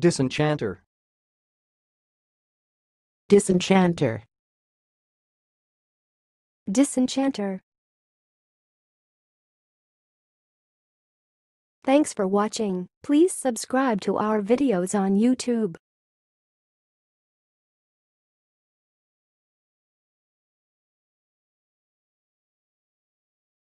Disenchanter. Disenchanter. Disenchanter. Thanks for watching. Please subscribe to our videos on YouTube.